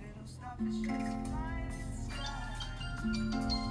It'll stop, it's just fine sky.